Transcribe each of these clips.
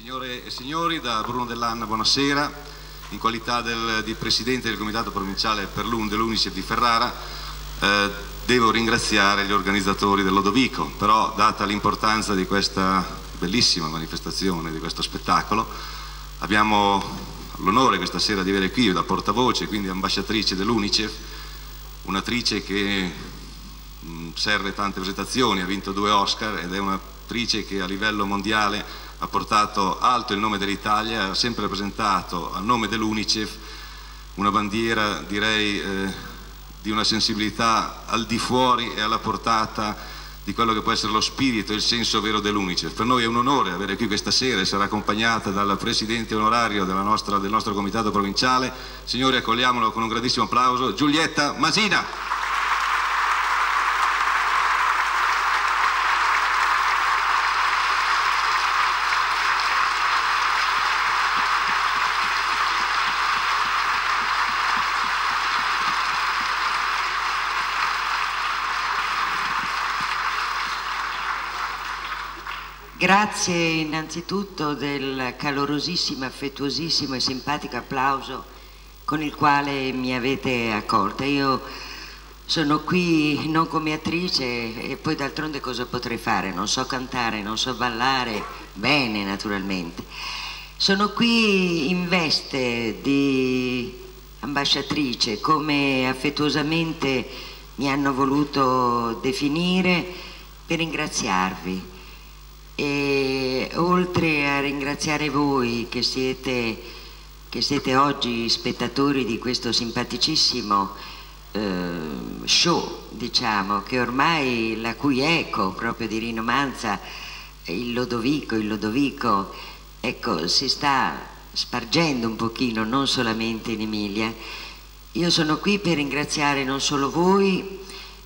Signore e signori, da Bruno Dell'Anna, buonasera. In qualità del, di Presidente del Comitato Provinciale per l'UN dell'Unicef di Ferrara, eh, devo ringraziare gli organizzatori dell'Odovico, però data l'importanza di questa bellissima manifestazione, di questo spettacolo, abbiamo l'onore questa sera di avere qui da portavoce, quindi ambasciatrice dell'Unicef, un'attrice che mh, serve tante presentazioni, ha vinto due Oscar ed è un'attrice che a livello mondiale ha portato alto il nome dell'Italia, ha sempre rappresentato a nome dell'Unicef una bandiera direi eh, di una sensibilità al di fuori e alla portata di quello che può essere lo spirito e il senso vero dell'Unicef. Per noi è un onore avere qui questa sera, essere accompagnata dal Presidente onorario nostra, del nostro Comitato Provinciale. Signori, accogliamolo con un grandissimo applauso, Giulietta Masina. Grazie innanzitutto del calorosissimo, affettuosissimo e simpatico applauso con il quale mi avete accolta. Io sono qui non come attrice e poi d'altronde cosa potrei fare? Non so cantare, non so ballare, bene naturalmente. Sono qui in veste di ambasciatrice, come affettuosamente mi hanno voluto definire, per ringraziarvi e oltre a ringraziare voi che siete, che siete oggi spettatori di questo simpaticissimo eh, show, diciamo, che ormai la cui eco proprio di rinomanza, il Lodovico, il Lodovico, ecco, si sta spargendo un pochino, non solamente in Emilia. Io sono qui per ringraziare non solo voi,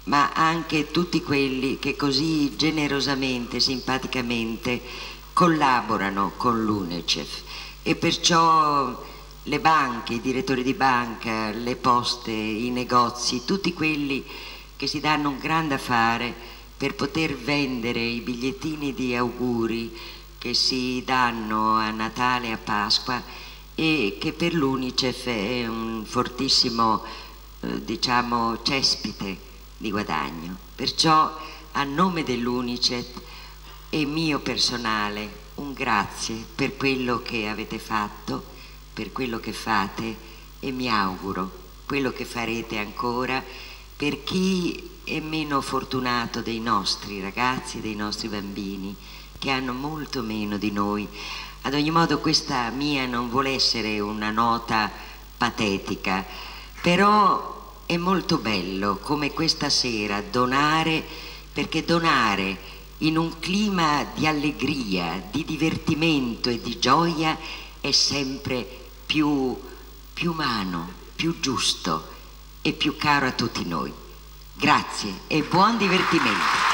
ma anche tutti quelli che così generosamente, simpaticamente collaborano con l'UNICEF. E perciò le banche, i direttori di banca, le poste, i negozi, tutti quelli che si danno un grande affare per poter vendere i bigliettini di auguri che si danno a Natale e a Pasqua e che per l'UNICEF è un fortissimo eh, diciamo cespite di guadagno. Perciò a nome dell'Unicef e mio personale un grazie per quello che avete fatto, per quello che fate e mi auguro quello che farete ancora per chi è meno fortunato dei nostri ragazzi, dei nostri bambini, che hanno molto meno di noi. Ad ogni modo questa mia non vuole essere una nota patetica, però è molto bello come questa sera donare, perché donare in un clima di allegria, di divertimento e di gioia è sempre più, più umano, più giusto e più caro a tutti noi. Grazie e buon divertimento.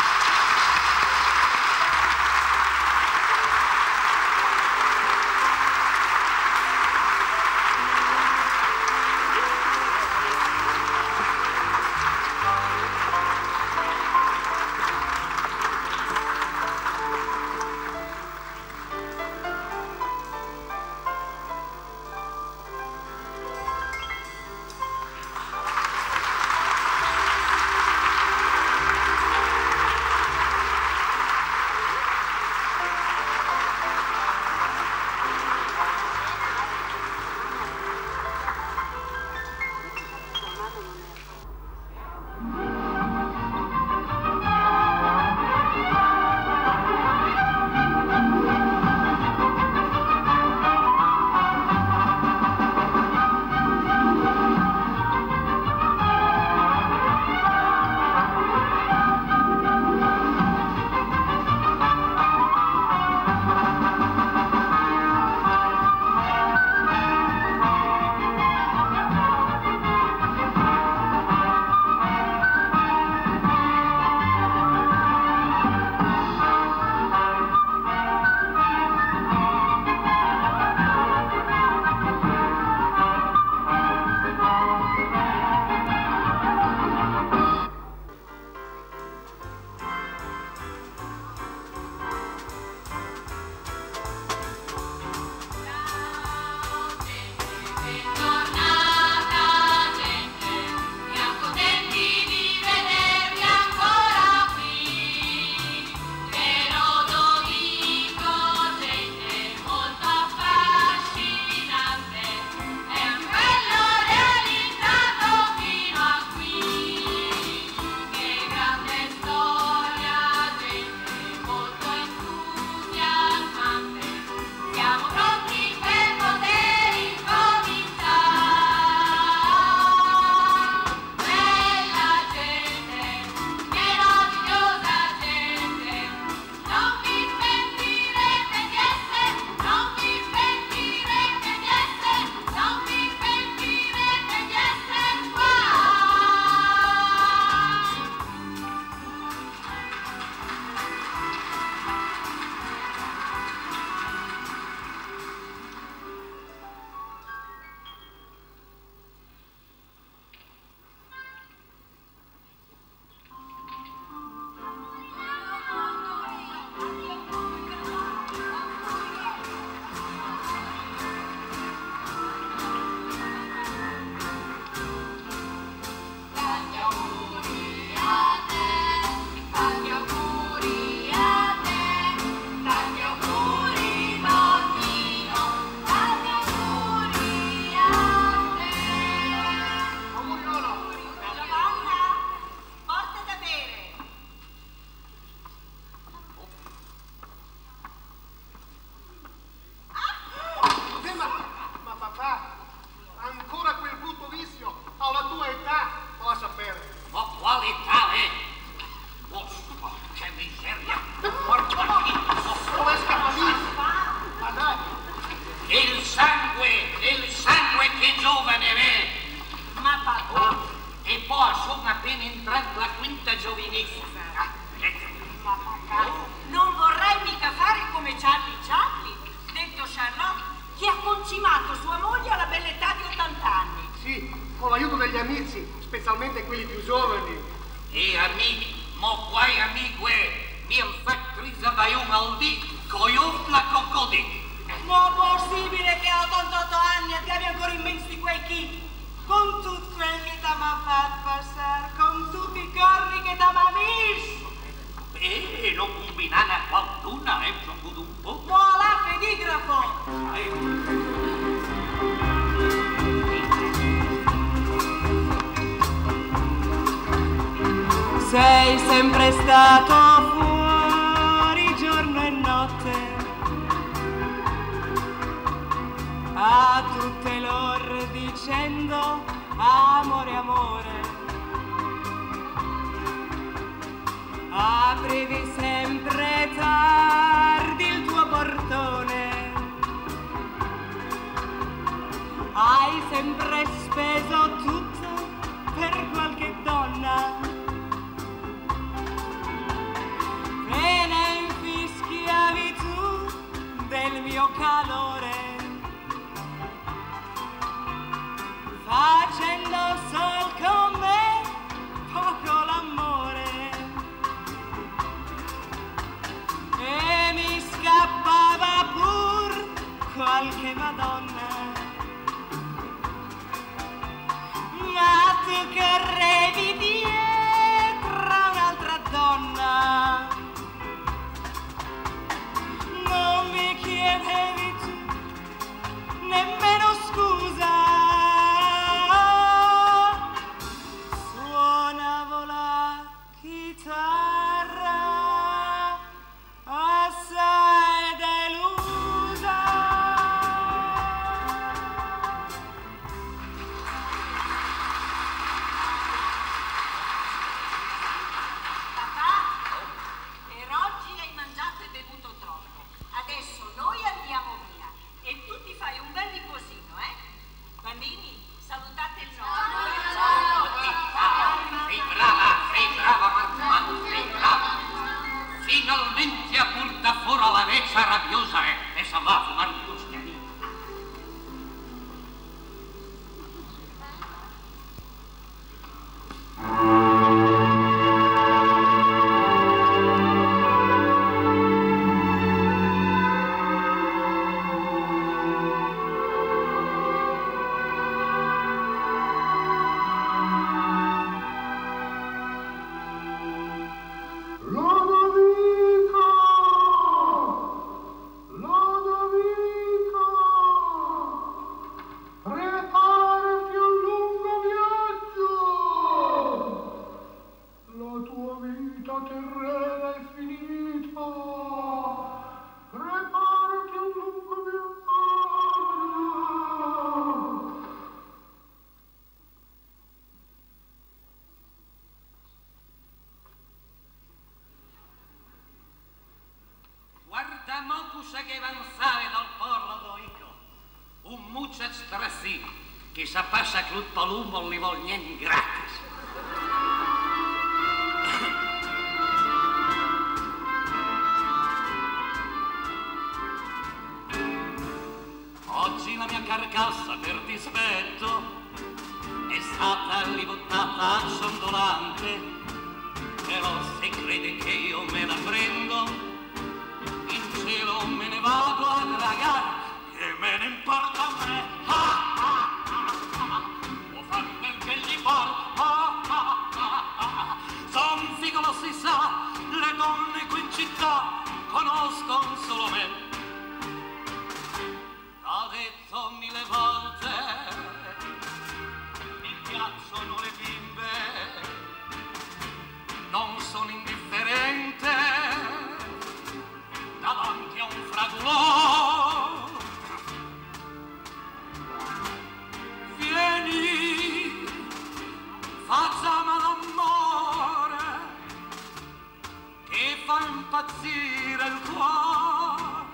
fa impazzire il cuore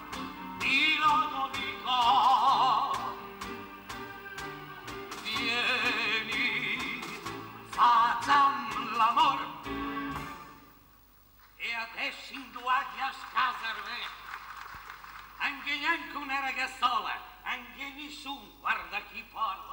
di Lodovico vieni facciamo l'amor. E adesso in due a scaserve anche neanche una ragazzola anche nessuno guarda chi porta.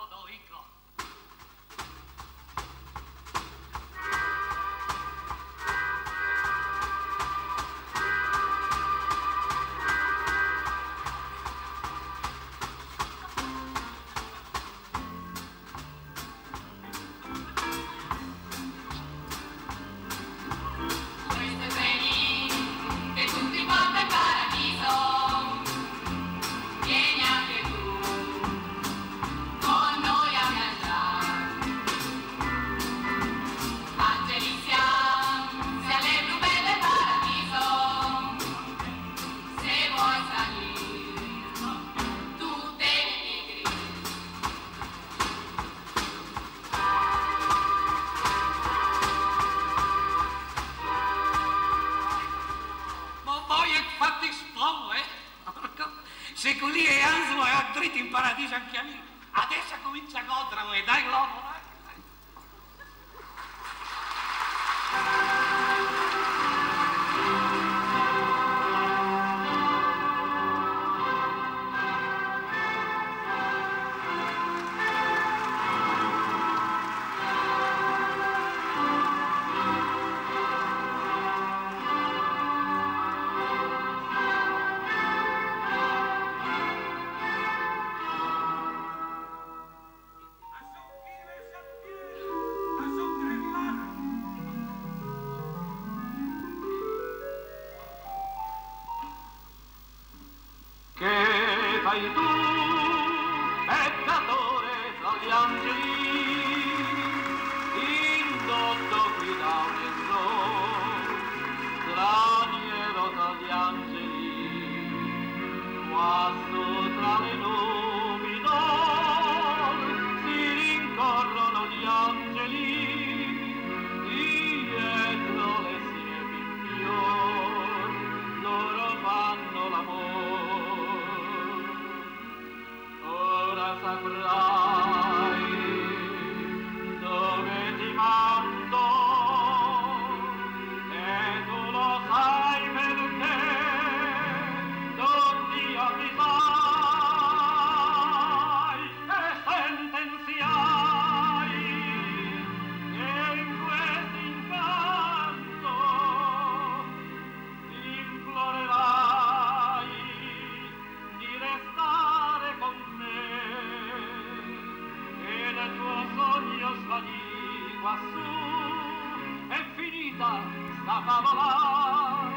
Finita sta favola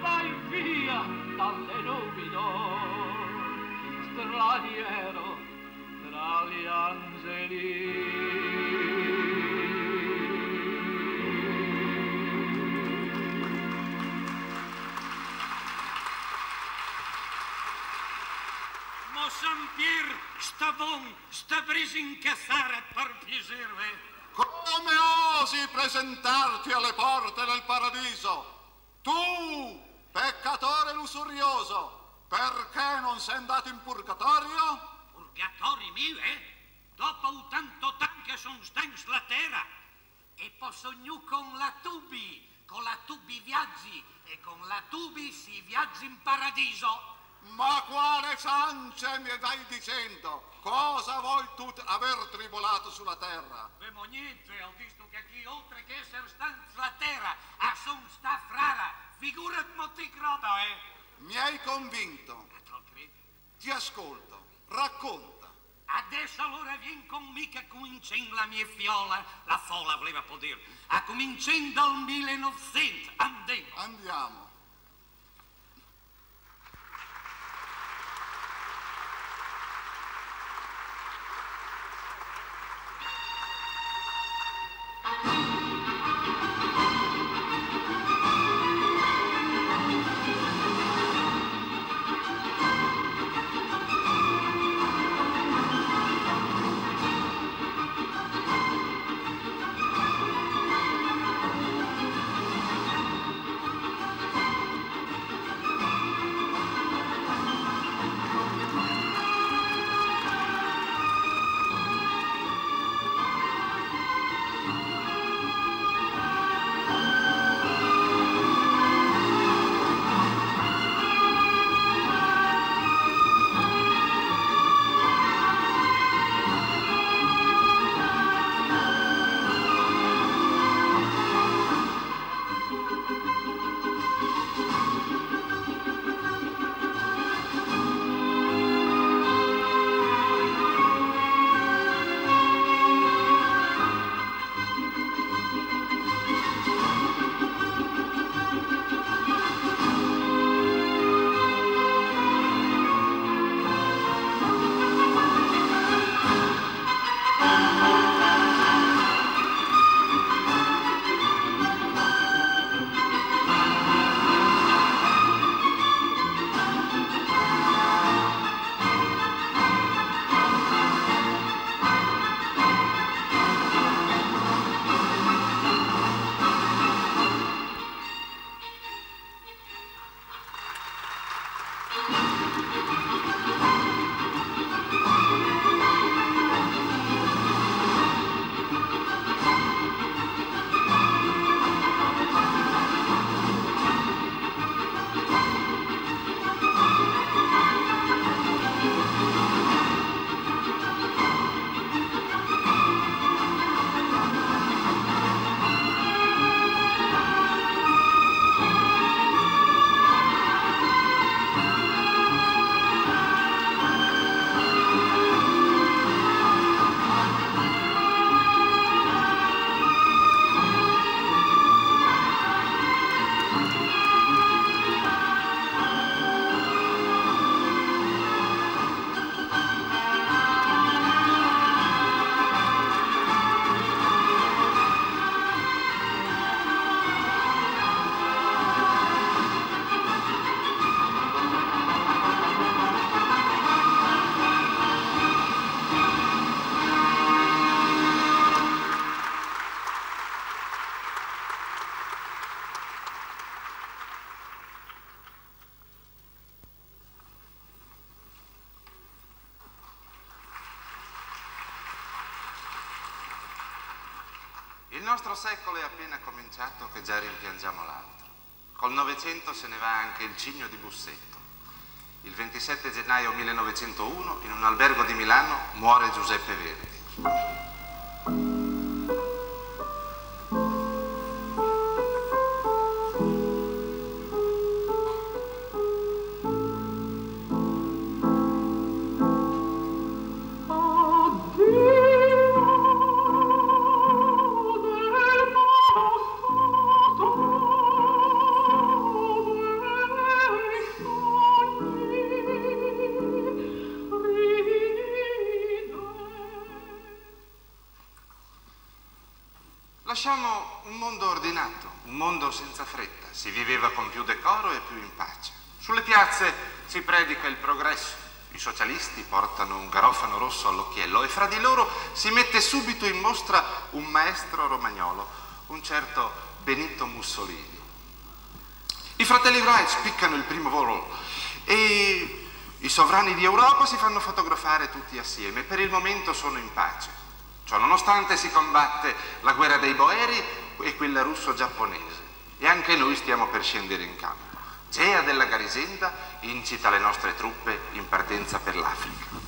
vai via dalle nubi d'or straniero tra gli angeli Mo Saint-Pierre, sta bon, sta preso in cassare per piacere. Come osi presentarti alle porte del paradiso? Tu, peccatore lussurioso, perché non sei andato in purgatorio? Purgatori mio, eh? Dopo tanto tempo che sono stato sulla terra e posso ognuno con la tubi, con la tubi viaggi e con la tubi si viaggia in paradiso. Ma quale ciance mi stai dicendo? Cosa vuoi tu aver tribolato sulla terra? Vemo niente, ho visto che qui oltre che essere stato sulla terra, a son sta frara, figurati mo ti credo, eh? Mi hai convinto, credi? ti ascolto, racconta. Adesso allora vien con me che cominciamo la mia fiola, la folla voleva poter, a cominciando dal 1900, andiamo. Andiamo. Nostro secolo è appena cominciato che già rimpiangiamo l'altro. Col Novecento se ne va anche il cigno di Bussetto. Il 27 gennaio 1901 in un albergo di Milano muore Giuseppe Verdi. Fra di loro si mette subito in mostra un maestro romagnolo, un certo Benito Mussolini. I fratelli Wright spiccano il primo volo e i sovrani di Europa si fanno fotografare tutti assieme. Per il momento sono in pace. Ciò nonostante si combatte la guerra dei Boeri e quella russo-giapponese e anche noi stiamo per scendere in campo. Gea della Garisenda incita le nostre truppe in partenza per l'Africa.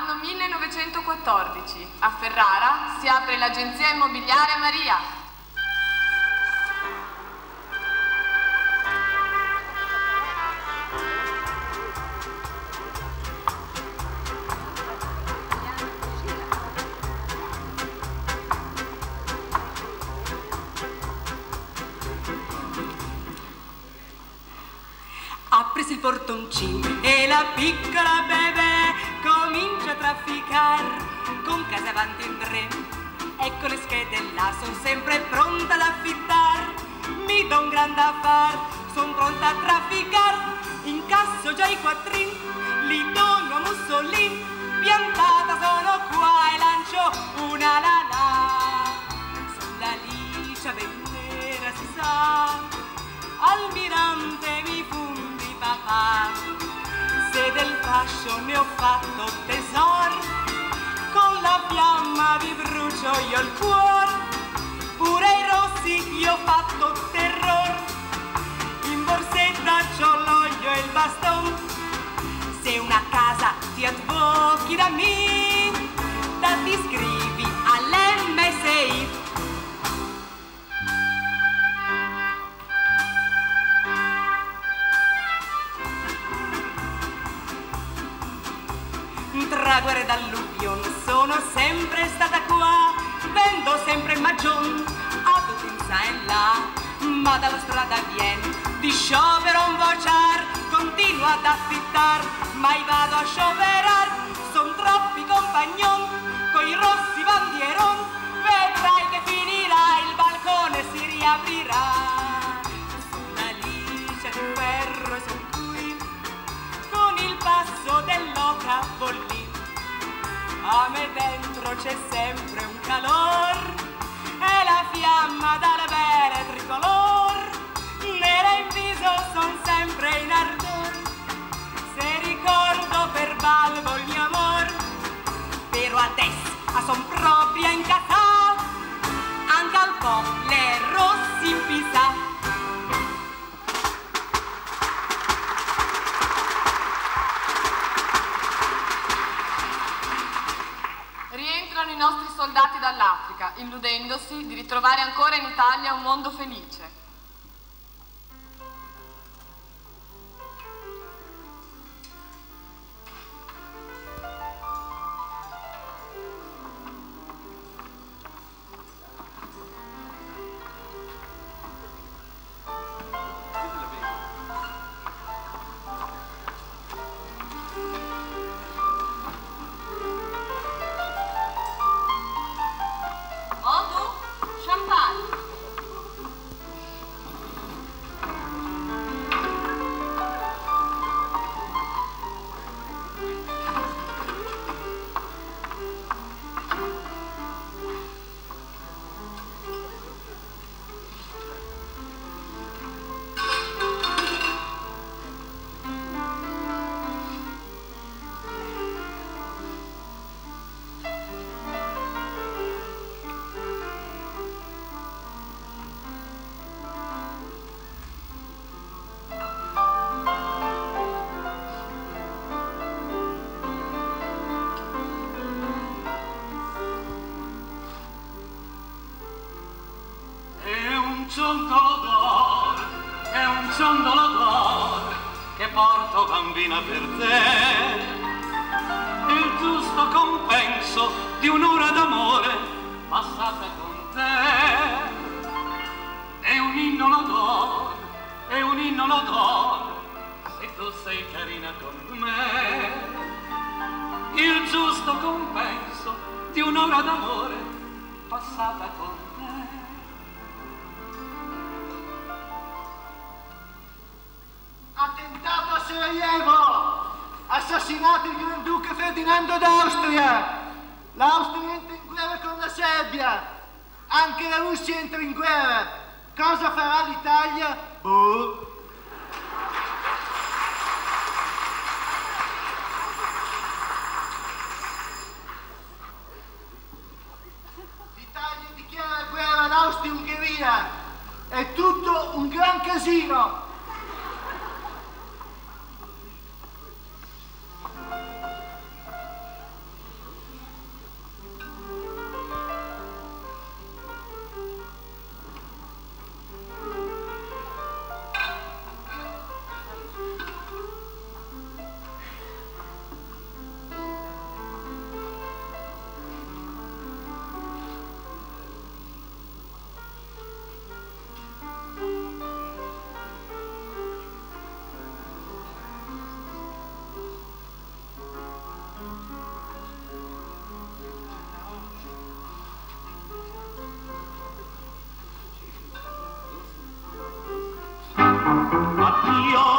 Anno 1914. A Ferrara si apre l'agenzia immobiliare Maria. Aquí yo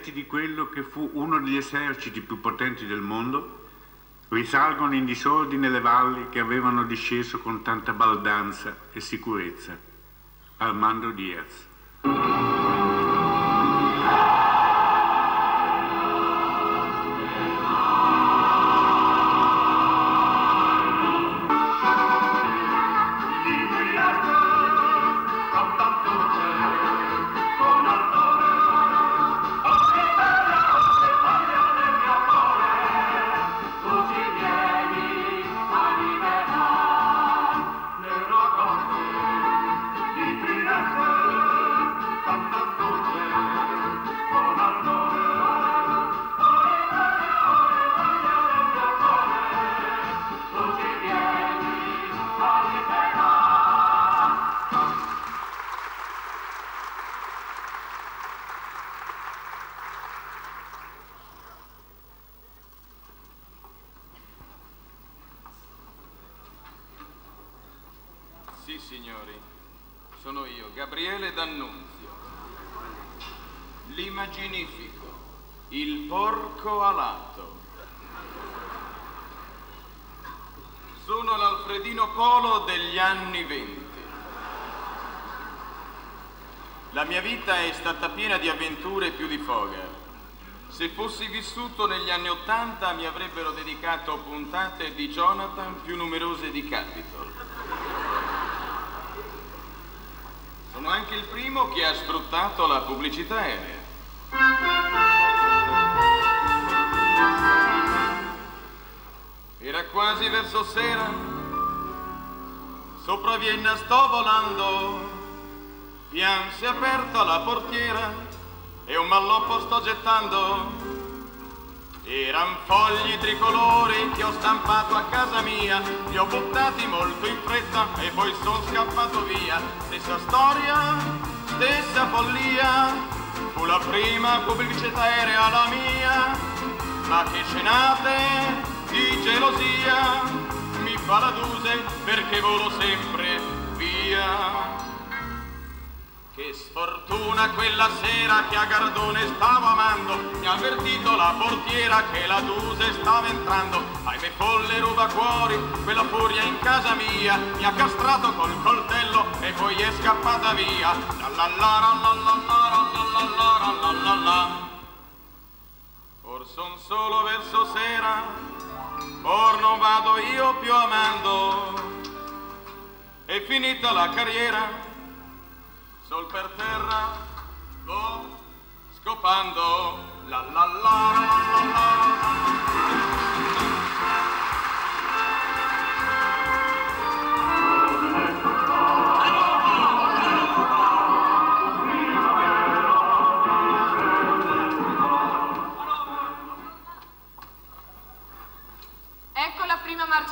resti di quello che fu uno degli eserciti più potenti del mondo risalgono in disordine le valli che avevano disceso con tanta baldanza e sicurezza. Armando Diaz. Stata piena di avventure più di foga. Se fossi vissuto negli anni Ottanta mi avrebbero dedicato puntate di Jonathan più numerose di Capitol. Sono anche il primo che ha sfruttato la pubblicità aerea. Era quasi verso sera, sopra Vienna sto volando, pian si è aperta la portiera e un malloppo sto gettando. Eran fogli tricolori che ho stampato a casa mia, li ho buttati molto in fretta e poi son scappato via. Stessa storia, stessa follia, fu la prima pubblicità aerea la mia, ma che cenate di gelosia mi fa la duse perché volo sempre via. Che sfortuna quella sera che a Gardone stavo amando, mi ha avvertito la portiera che la Duse stava entrando. Ahimè folle ruba cuori, quella furia in casa mia, mi ha castrato col coltello e poi è scappata via. Or son solo verso sera, or non vado io più amando. È finita la carriera, sol per terra, vo scopando, la la la la la Ecco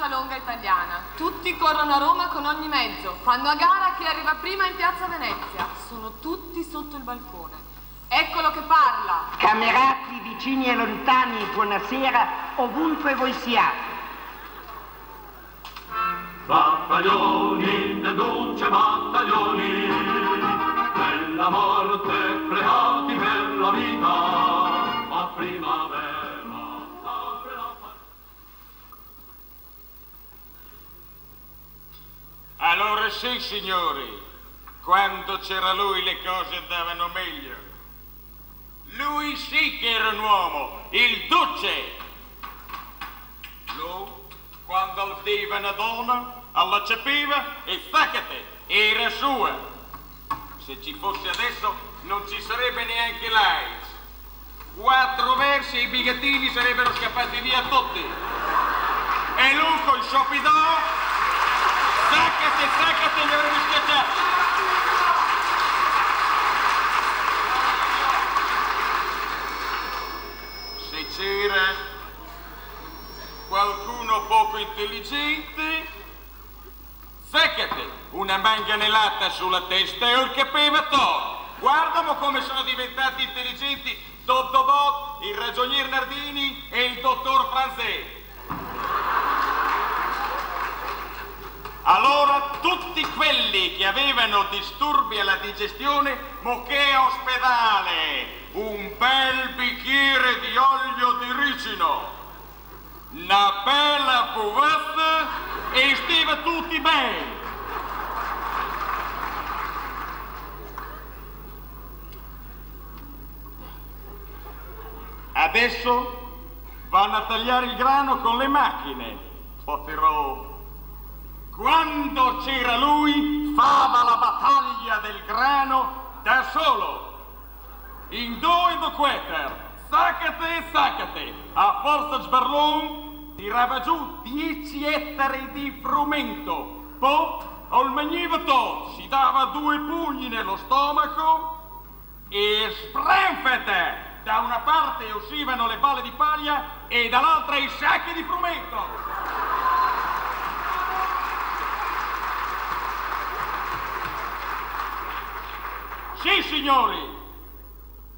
prima lunga italiana. Tutti corrono a Roma con ogni mezzo. Fanno a gara chi arriva prima in piazza Venezia. Sono tutti sotto il balcone. Eccolo che parla. Camerati vicini e lontani, buonasera, ovunque voi siate. Battaglioni, denunce battaglioni, per la morte creati per la vita, a primavera. Allora sì, signori, quando c'era lui le cose andavano meglio. Lui sì che era un uomo, il duce. Lui, quando altiva una donna, alla cepiva e faccate, era sua. Se ci fosse adesso non ci sarebbe neanche l'AIDS. Quattro versi e i bigattini sarebbero scappati via tutti. E lui col sciopidò Saccate, saccate, gli avrebbe schiacciato! Se c'era qualcuno poco intelligente, saccate una manganellata sulla testa e il capeva to. Guardamo come sono diventati intelligenti Dottobot, il ragionier Nardini e il dottor Franzè. Allora tutti quelli che avevano disturbi alla digestione, moché ospedale, un bel bicchiere di olio di ricino, una bella buvette e stiva tutti bene. Adesso vanno a tagliare il grano con le macchine. Poterò. Quando c'era lui, fava la battaglia del grano da solo. In due queter. Saccate, saccate. A forza sberlon tirava giù 10 ettari di frumento. Poi, al magnifico, si dava due pugni nello stomaco e sprenfete! Da una parte uscivano le balle di paglia e dall'altra i sacchi di frumento. Sì, signori,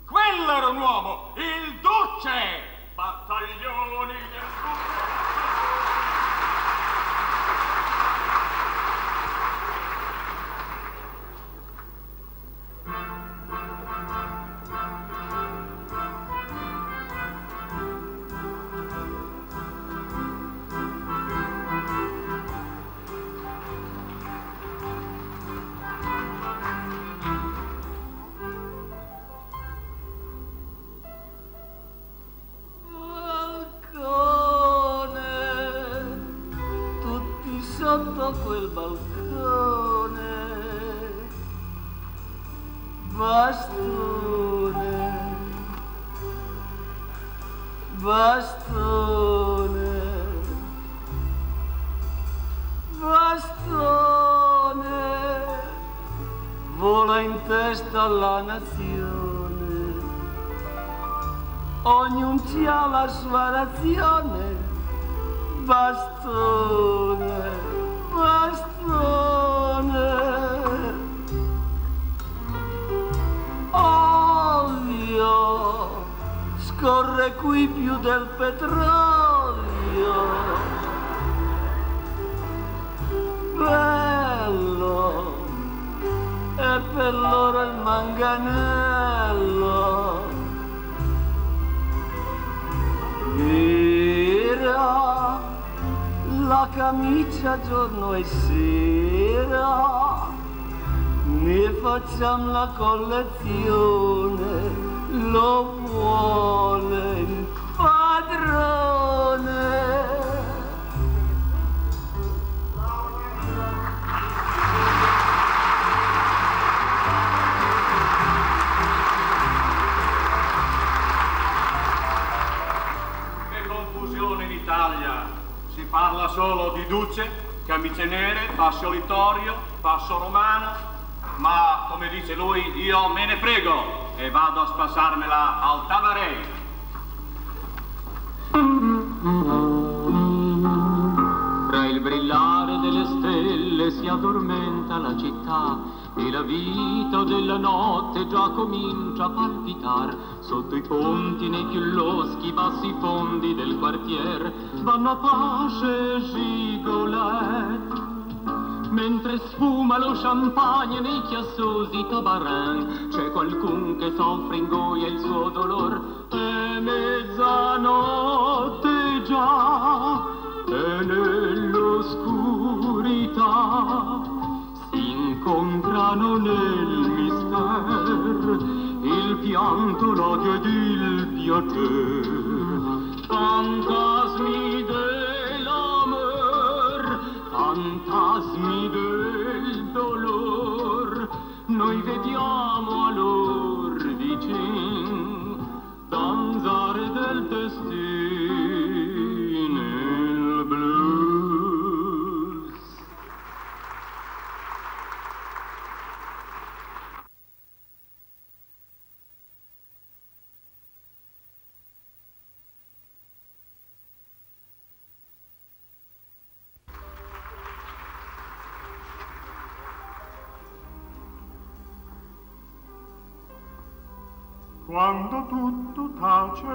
quello era un uomo, il duce! Battaglioni del duce! Alla nazione ognuno ha la sua razione, bastone, bastone. Olio, scorre qui più del petrolio. Per loro il manganello. Vera, la camicia giorno e sera, ne facciamo la collezione, lo vuole camicie nere, passo olitorio, passo romano, ma come dice lui, io me ne frego e vado a spassarmela al tabarei. Tra il brillare delle stelle si addormenta la città e la vita della notte già comincia a palpitar. Sotto i ponti nei più loschi bassi fondi del quartier vanno a pace gigolet. Mentre sfuma lo champagne nei chiassosi tabarin, c'è qualcun che soffre in goia il suo dolor. È mezzanotte già, e nell'oscurità si incontrano nel mister il pianto, l'odio ed il piacer. Quando tutto tace,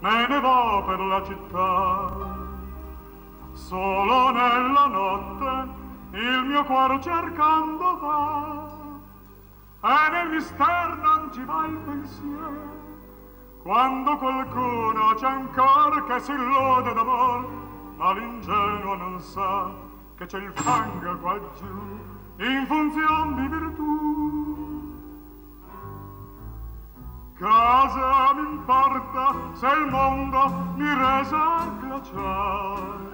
me ne vo per la città. Solo nella notte il mio cuore cercando va, e nel mister non ci va il pensiero. Quando qualcuno c'è ancora che si lode d'amor, ma l'ingenuo non sa che c'è il fango qua giù, in funzione di virtù. Cosa mi importa se il mondo mi resa glaciale?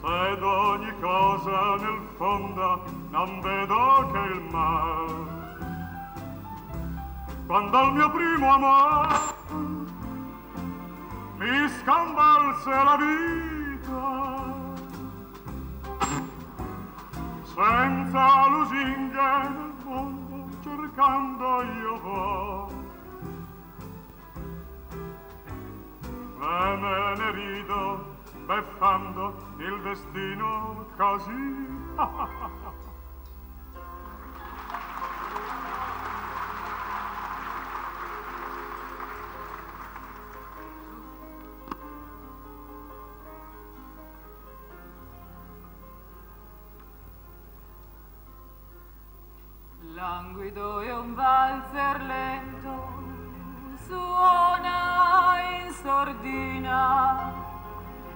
Se d'ogni cosa nel fondo non vedo che il male. Quando al mio primo amore mi scomparse la vita, senza lusinghe nel mondo cercando io vo e me ne rido beffando il destino così. Languido e un valzer lento suona in sordina,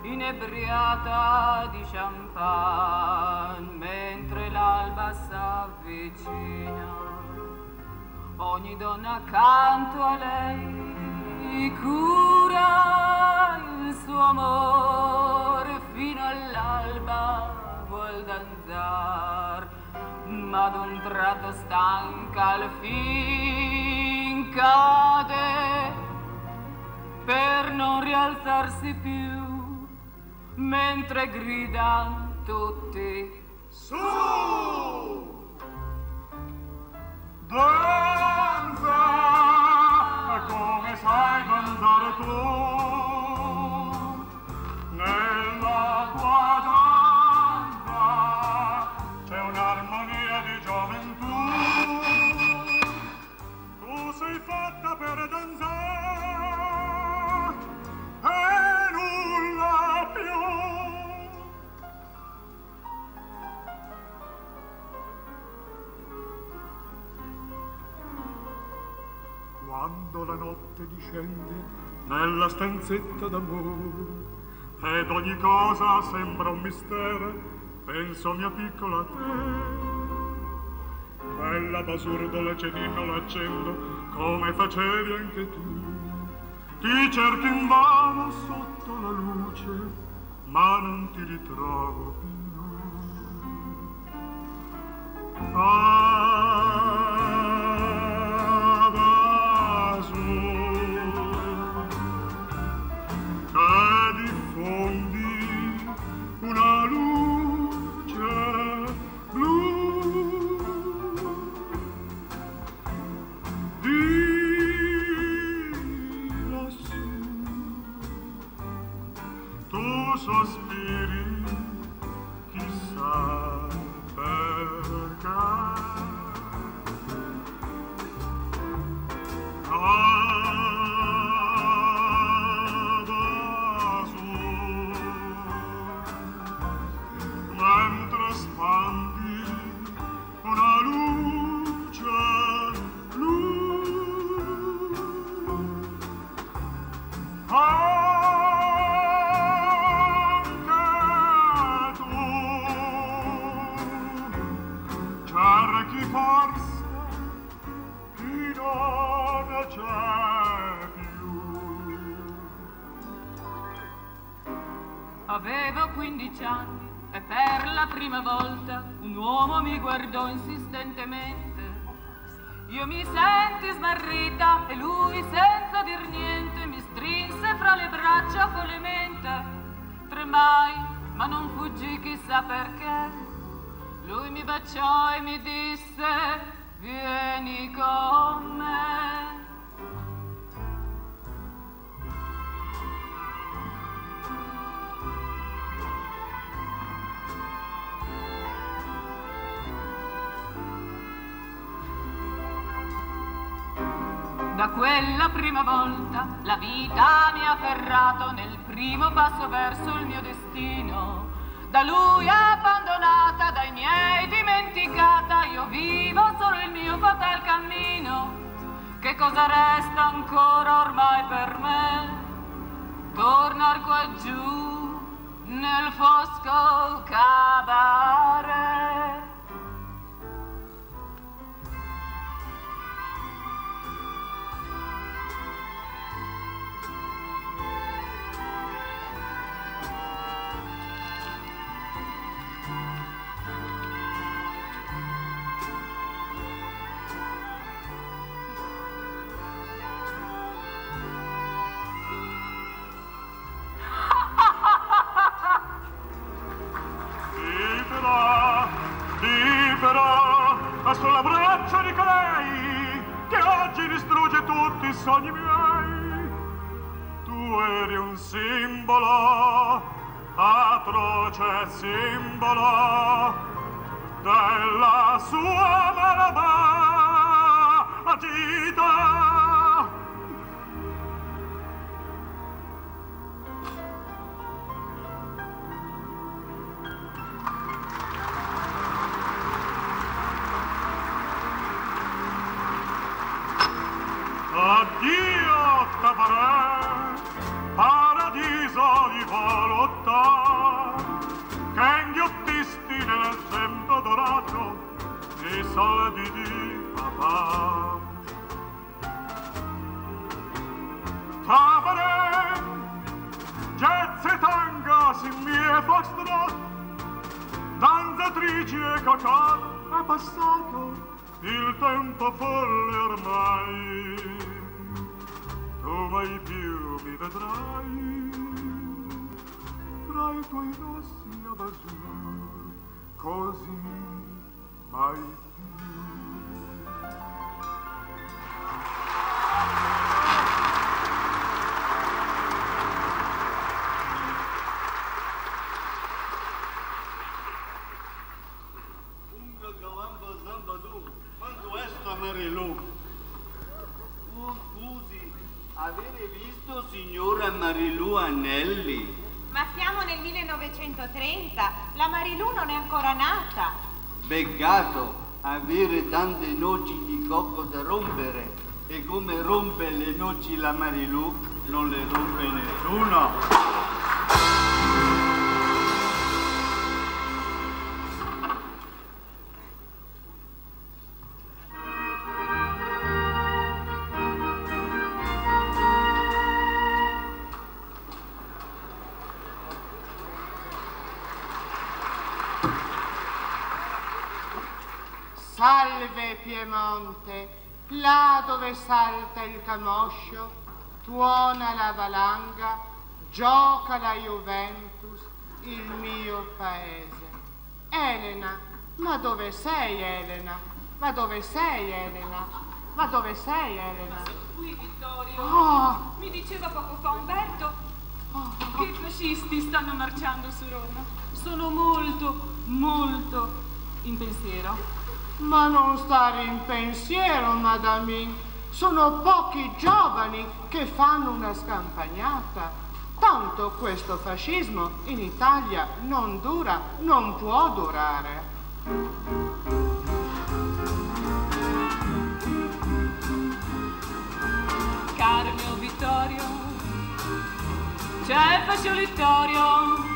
inebriata di champagne, mentre l'alba s'avvicina. Ogni donna accanto a lei cura il suo amore fino all'alba vuol danzar ma ad un tratto stanca al fin cade per non rialzarsi più mentre gridan tutti. Su! Danza come sai cantare tu? Nella tua fatta per danzare e nulla più. Quando la notte discende nella stanzetta d'amore ed ogni cosa sembra un mistero, penso mia piccola a te. Bella basurdo l'accendino l'accendo, come facevi anche tu ti cerco in vano sotto la luce ma non ti ritrovo più. Ah volta la vita mi ha ferrato nel primo passo verso il mio destino. Da lui abbandonata, dai miei dimenticata, io vivo solo il mio fatal cammino. Che cosa resta ancora ormai per me? Tornar qua giù nel fosco cabaret. Simbolo della sua Piemonte, là dove salta il camoscio, tuona la valanga, gioca la Juventus, il mio paese. Elena, ma dove sei Elena? Ma dove sei Elena? Ma dove sei Elena? Qui, Vittorio. Oh. Mi diceva poco fa Umberto che i fascisti stanno marciando su Roma. Sono molto, molto in pensiero. Ma non stare in pensiero, Madamin. Sono pochi giovani che fanno una scampagnata. Tanto questo fascismo in Italia non dura, non può durare. Caro mio Vittorio, c'è il fascio Vittorio.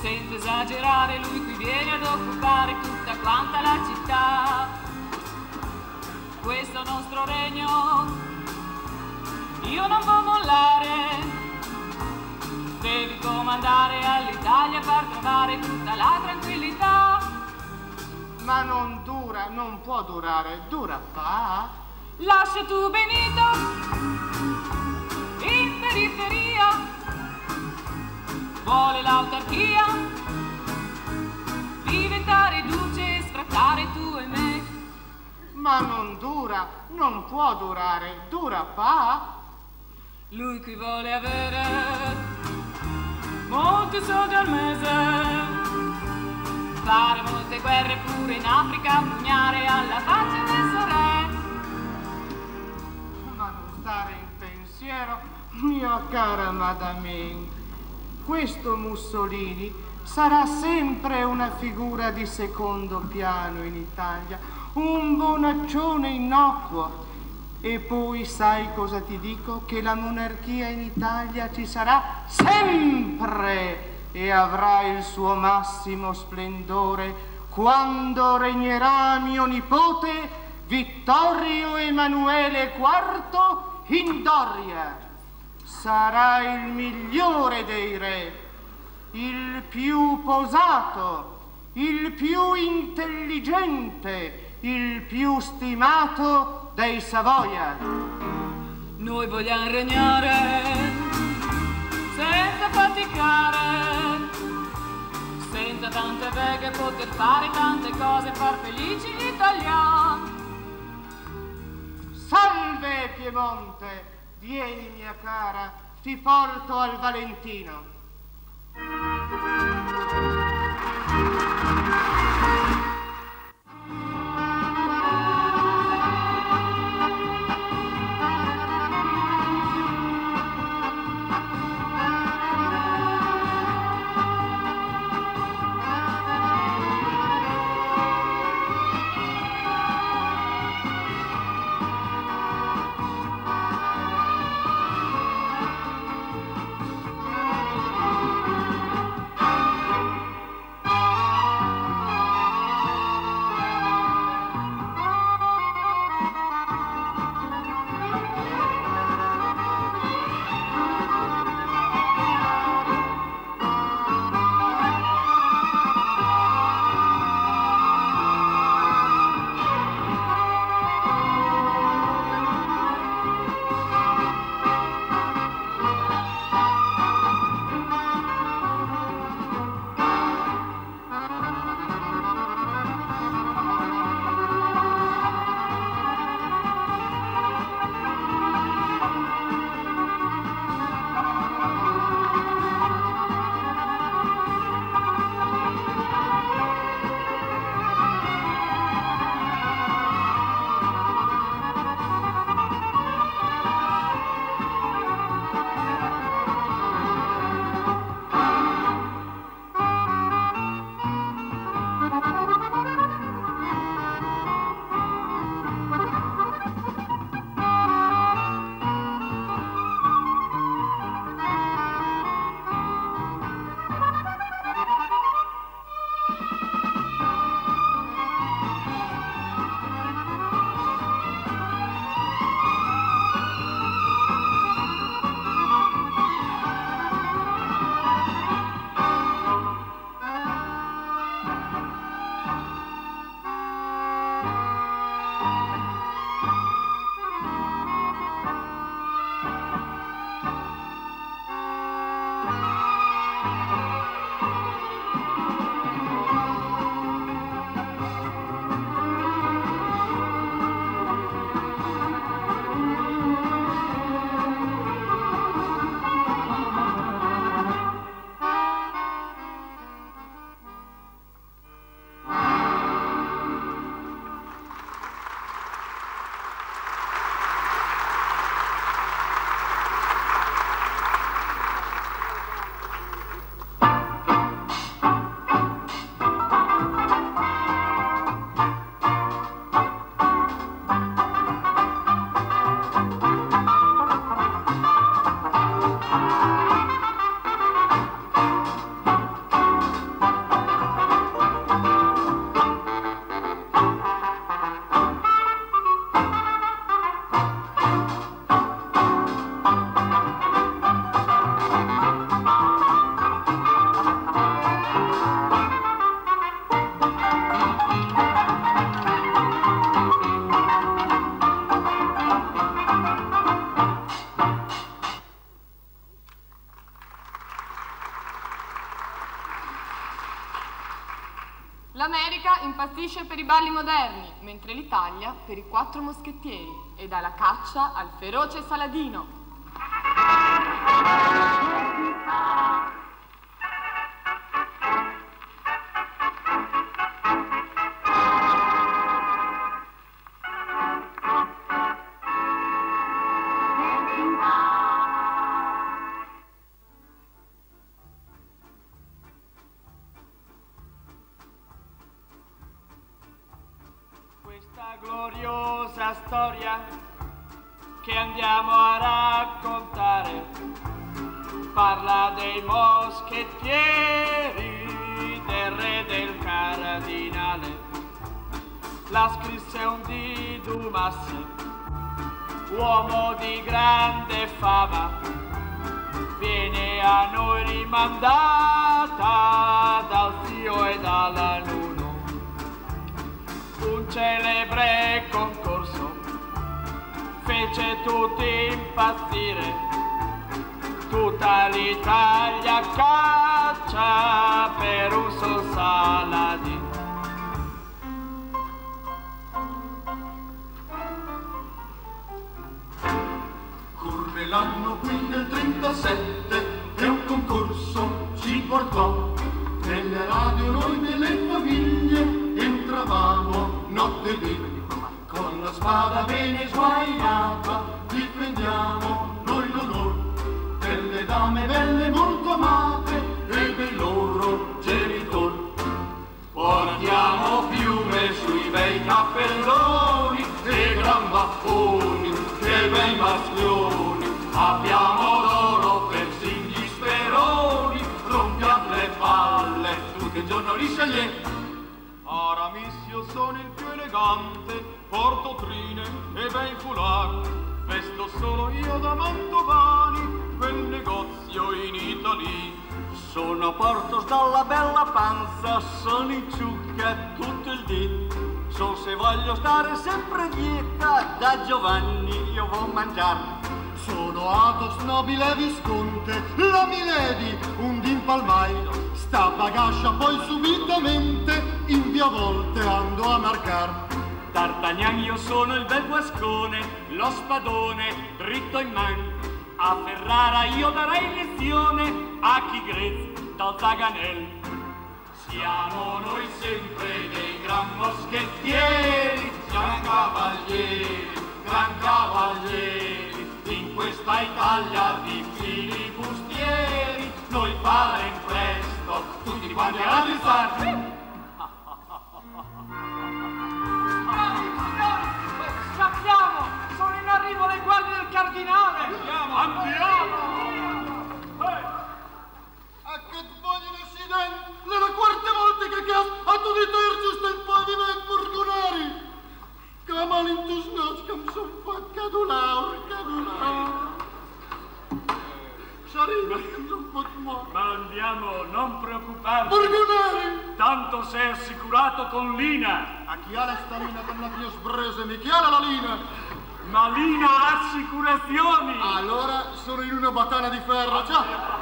Senza esagerare, lui qui viene ad occupare tutta quanta la città. Questo nostro regno, io non può mollare. Devi comandare all'Italia per trovare tutta la tranquillità. Ma non dura, non può durare, dura fa. Lascia tu Benito in periferia, vuole l'autarchia, diventare duce e sfrattare tu e me. Ma non dura, non può durare, dura fa. Lui qui vuole avere molti soldi al mese, fare molte guerre pure in Africa, pugnare alla faccia del suo re. pensiero, mia cara Madame. Questo Mussolini sarà sempre una figura di secondo piano in Italia, un bonaccione innocuo. E poi sai cosa ti dico? Che la monarchia in Italia ci sarà sempre e avrà il suo massimo splendore quando regnerà mio nipote Vittorio Emanuele IV in Doria. Sarà il migliore dei re, il più posato, il più intelligente, il più stimato dei Savoia. Noi vogliamo regnare senza faticare, senza tante beghe poter fare tante cose, far felici gli italiani. Salve Piemonte, vieni mia cara, ti porto al Valentino. Impazzisce per i balli moderni, mentre l'Italia per i quattro moschettieri e dà la caccia al feroce Saladino. consumarsi. Uomo di grande fama, viene a noi rimandata dal zio e dalla Nuno. Un celebre concorso fece tutti impazzire, tutta l'Italia caccia per un sol Saladino. guascone, lo spadone dritto in man. A Ferrara io darei lezione a chi grezza dal Zaganel. Siamo noi sempre dei gran moschettieri, gran cavalieri, gran cavalieri. In questa Italia di filibustieri, noi faremo presto tutti quanti ad alzarci. Ma andiamo, non preoccuparti. Tanto sei assicurato con Lina. A chi ha la stalina per la mia sbrese, mi chiara la Lina. Ma Lina assicurazioni! Allora sono in una batana di ferro, ciao!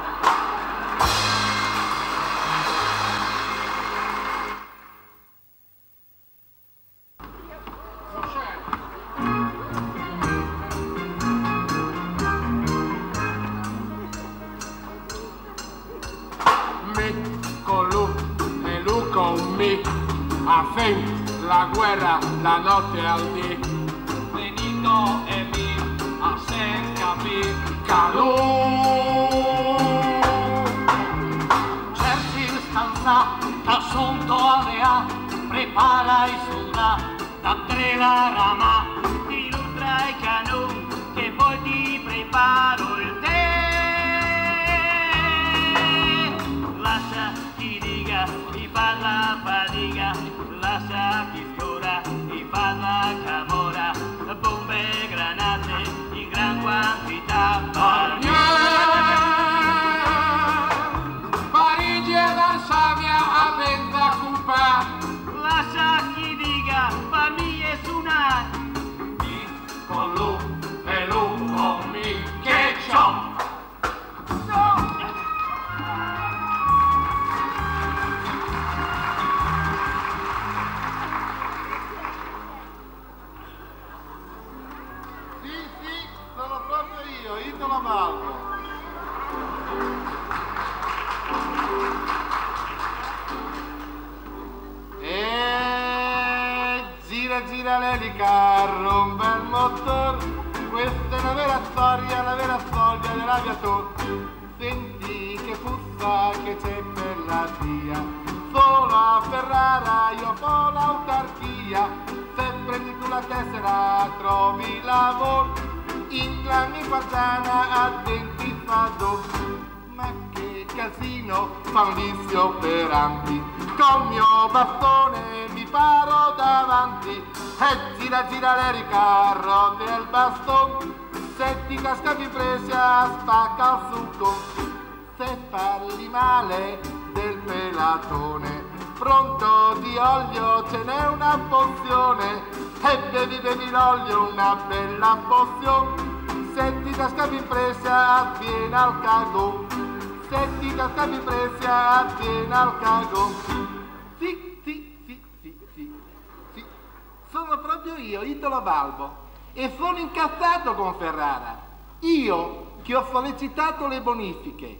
E sono incazzato con Ferrara. Io che ho sollecitato le bonifiche,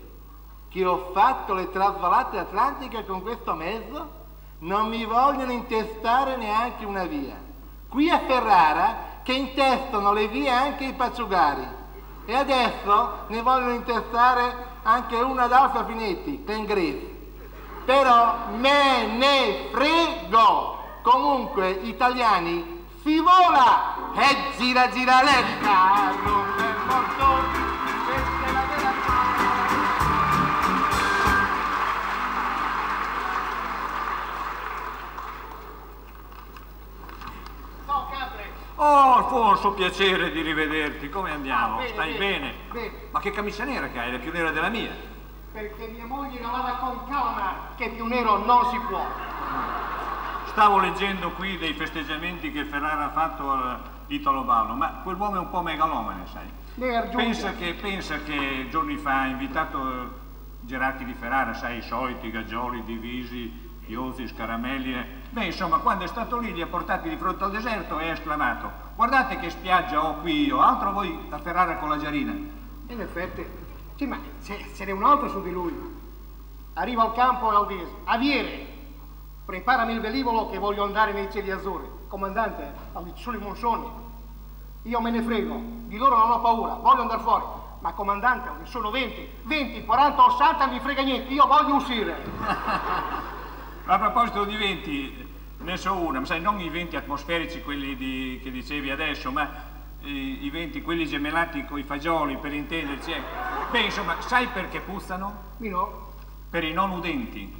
che ho fatto le trasvalate atlantiche con questo mezzo, non mi vogliono intestare neanche una via. Qui a Ferrara che intestano le vie anche i pacciugari e adesso ne vogliono intestare anche una ad Alfa Finetti, Tengresi. Però me ne frego! Comunque, italiani, si vola! E gira gira l'erica, rompe il portone, questa è la vera Oh, Alfonso, piacere di rivederti. Come andiamo? Ah, bene, Stai bene, bene? bene. Ma che camicia nera che hai? È più nera della mia. Perché mia moglie la lava con calma, che più nero non si può. Stavo leggendo qui dei festeggiamenti che Ferrara ha fatto all'Italo Ballo, ma quell'uomo è un po' megalomane, sai? Pensa che, pensa che giorni fa ha invitato eh, Gerardi di Ferrara, sai, i soliti Gaggioli, Divisi, Iosi, Scaramelli. eh. Beh, insomma, quando è stato lì li ha portati di fronte al deserto e ha esclamato guardate che spiaggia ho qui io, altro voi a Ferrara con la Giarina. In effetti, sì, ma ce, n'è un altro su di lui. Arriva al campo e dis, Aviere, preparami il velivolo che voglio andare nei cieli azzurri. Comandante, sono i monsoni. Io me ne frego, di loro non ho paura, voglio andare fuori. Ma comandante, ne sono 20, 20, 40 o 60, mi frega niente, io voglio uscire. A proposito di venti, ne so una, ma sai, non i venti atmosferici, quelli di- che dicevi adesso, ma eh, i venti, quelli gemellati con i fagioli, per intenderci. eh. Beh, insomma, sai perché puzzano? Mi no. Per i non udenti.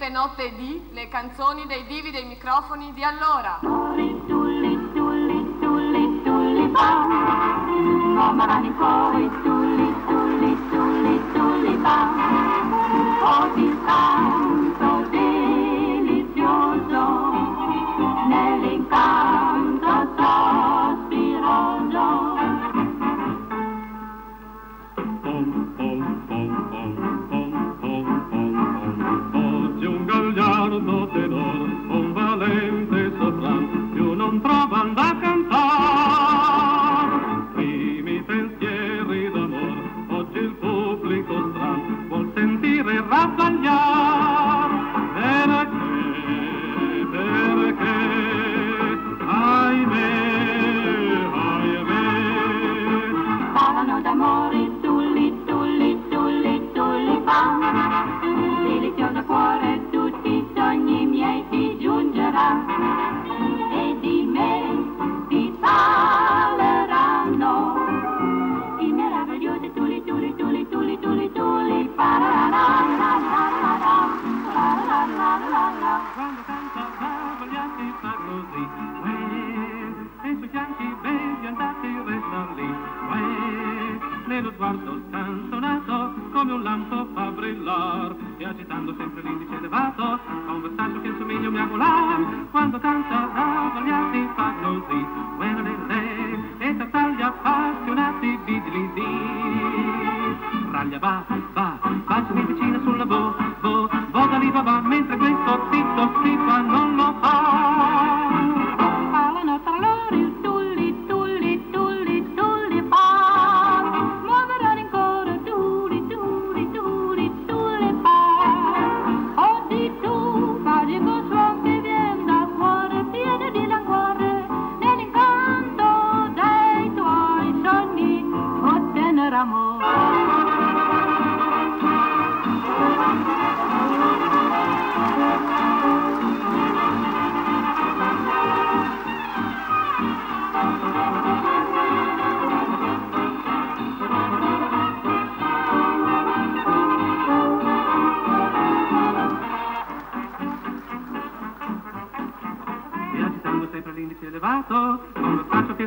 Trasmette notte e dì le canzoni dei divi dei microfoni di allora. Mamani poi tulli, tulli,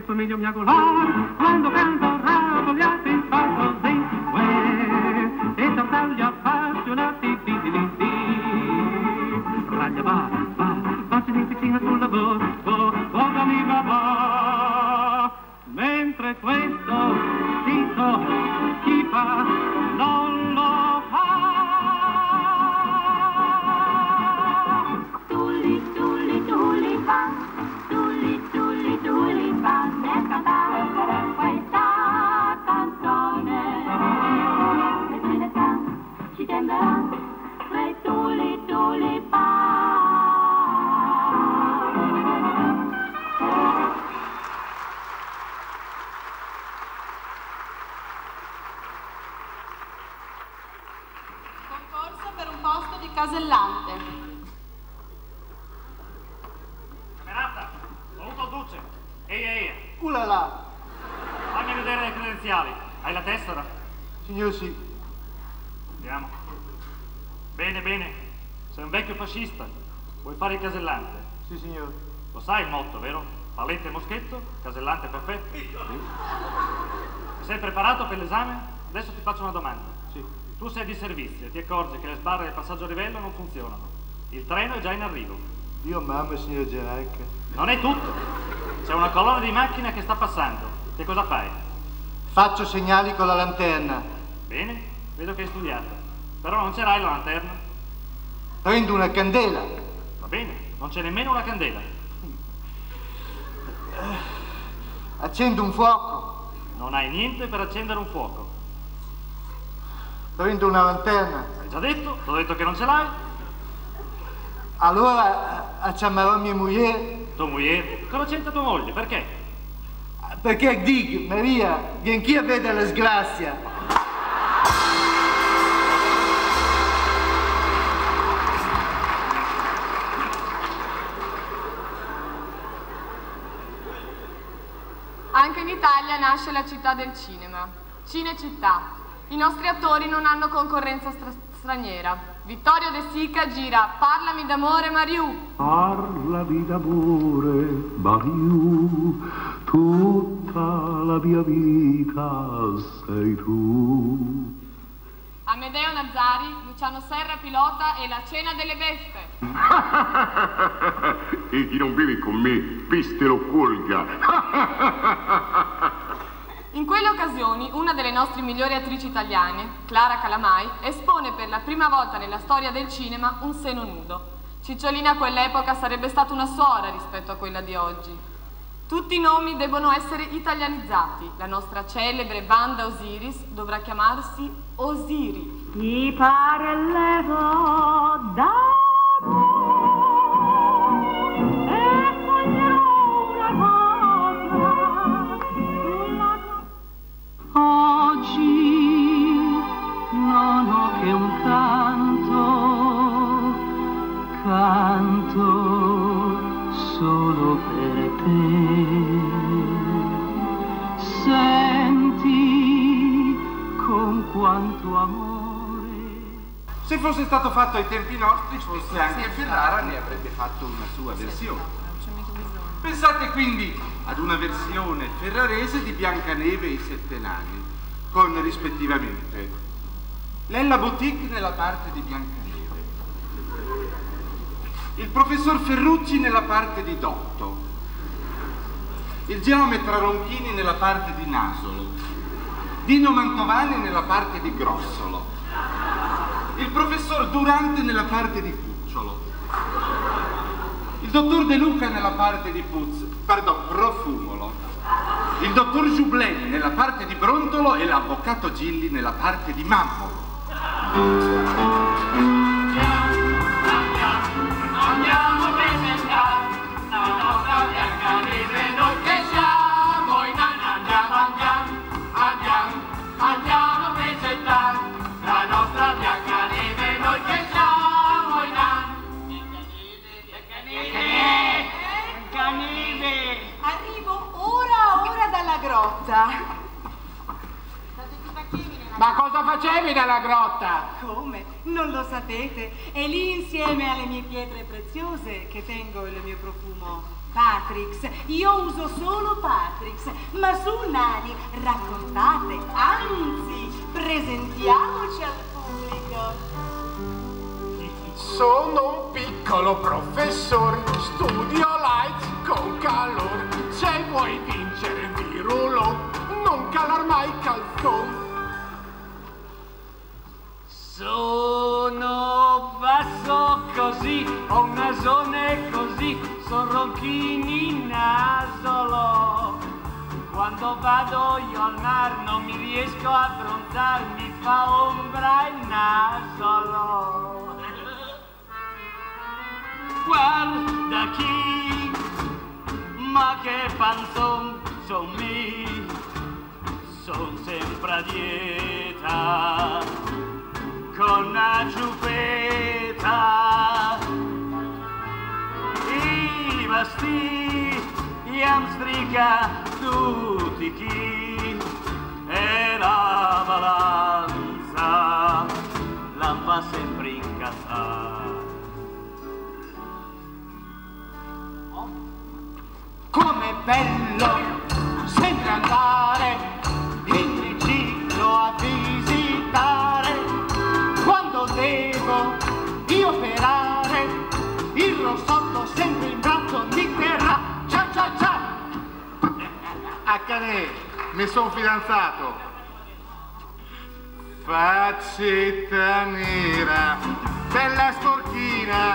lo spazio che somiglia a un miagolar quando canto ravogliati in fa così uè, e tartagli appassionati di di di di raglia va va baci di vicino sulla vo ci per l'esame? Adesso ti faccio una domanda. Sì. Tu sei di servizio e ti accorgi che le sbarre del passaggio a livello non funzionano. Il treno è già in arrivo. Dio mamma, signor Gerarca. Non è tutto. C'è una colonna di macchina che sta passando. Che cosa fai? Faccio segnali con la lanterna. Bene, vedo che hai studiato. Però non ce l'hai la lanterna. Prendo una candela. Va bene, non c'è nemmeno una candela. Accendo un fuoco. Non hai niente per accendere un fuoco. Prendo una lanterna. Hai già detto? Ti ho detto che non ce l'hai. Allora eh, chiamerò mia moglie Tua moglie? Cosa c'entra tua moglie? Perché? perché Dig, Maria, vieni qui a vedere la sgrazia. Italia nasce la città del cinema. Cinecittà. I nostri attori non hanno concorrenza stra- straniera. Vittorio De Sica gira Parlami d'amore Mariù. Parlami d'amore, Mariù, tutta la mia vita sei tu. Amedeo Nazzari, Luciano Serra pilota e la cena delle beffe. e chi non vive con me, peste lo colga. In quelle occasioni, una delle nostre migliori attrici italiane, Clara Calamai, espone per la prima volta nella storia del cinema un seno nudo. Cicciolina a quell'epoca sarebbe stata una suora rispetto a quella di oggi. Tutti i nomi debbono essere italianizzati. La nostra celebre banda Osiris dovrà chiamarsi Osiri. Ti parlerò d'amore quanto amore. Se fosse stato fatto ai tempi nostri, forse anche Ferrara ne avrebbe fatto una sua versione. Pensate quindi ad una versione ferrarese di Biancaneve e i sette nani. con rispettivamente Lella Boutique nella parte di Biancaneve, il professor Ferrucci nella parte di Dotto, il geometra Ronchini nella parte di Nasolo, Dino Mantovani nella parte di Grossolo, il professor Durante nella parte di Cucciolo, il dottor De Luca nella parte di Puz, pardon, Profumolo, il dottor Giubleni nella parte di Brontolo e l'avvocato Gilli nella parte di Mammolo. Ma cosa facevi nella grotta? Come? Non lo sapete? È lì insieme alle mie pietre preziose che tengo il mio profumo Patrix. Io uso solo Patrix. Ma su Nani, raccontate, anzi, presentiamoci al pubblico. Sono un piccolo professore, studio lights con calore. Se vuoi vincere di rullo, non calar mai calzone. Sono basso così, ho un nasone così, sono ronchini nasolo. Quando vado io al mar non mi riesco a bronzare, mi fa ombra il nasolo. Guarda chi, ma che panzon son mi, son sempre a dieta con la ciupeta i vestiti amstrica tutti chi e la balanza. La fa sempre in casa. Com'è bello A Canè, mi sono fidanzato. Faccetta nera, bella sporchina,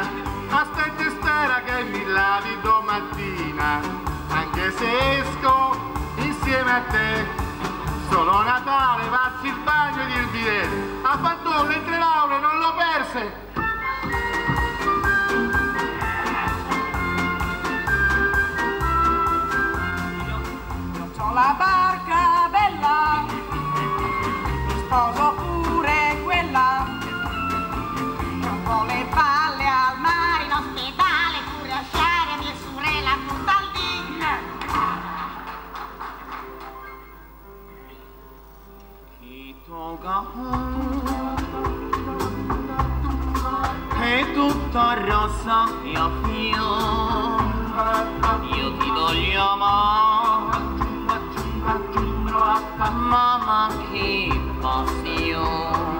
aspetta e spera che mi lavi domattina, anche se esco insieme a te. Solo Natale, vazzi il bagno ed il bidet, ha fatto le tre lauree, non l'ho perse. La barca bella, sposo pure quella. Ho le palle al mare in ospedale, pure a sciare mia sorella al Chi toga è tutta rossa e a fior io ti voglio amare mamma che passione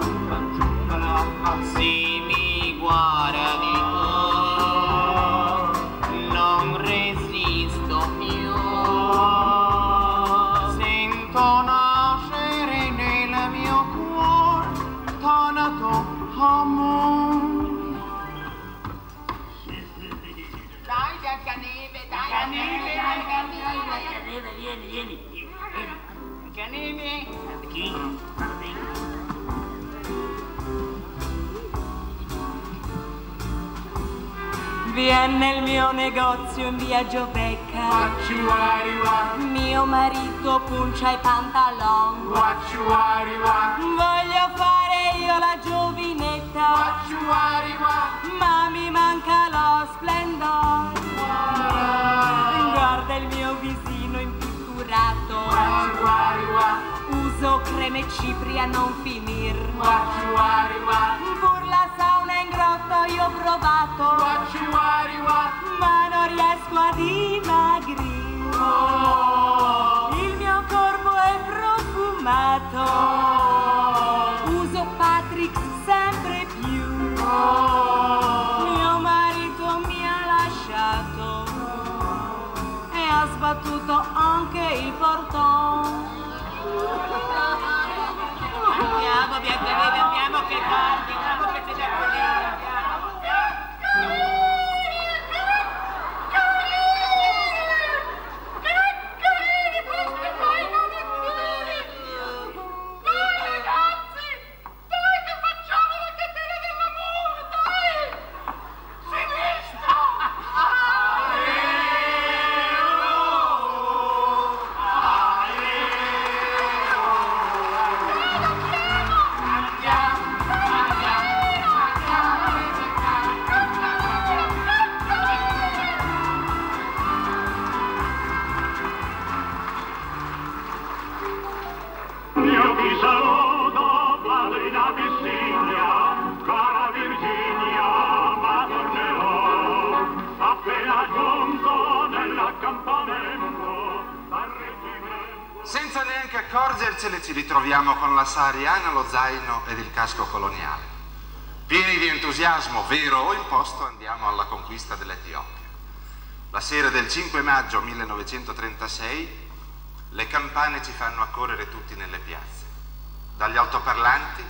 se mi guardi Biancaneve. Chi? Vieni nel mio negozio in via Giovecca. Mio marito puncia i pantalon. Voglio fare io la giovinetta. Ma mi manca lo splendore. Guarda il mio visino cioccolato Uso creme cipria non finir Burla sauna in grotto io ho provato. Ma non riesco a dimagrire Il mio corpo è profumato. Uso Patrick sempre più. Sbattuto anche il portone. Andiamo, Biancaneve, andiamo che tardi, andiamo che c'è da pulire, la Sahariana, lo zaino ed il casco coloniale. Pieni di entusiasmo, vero o imposto, andiamo alla conquista dell'Etiopia. La sera del 5 maggio 1936 le campane ci fanno accorrere tutti nelle piazze. Dagli altoparlanti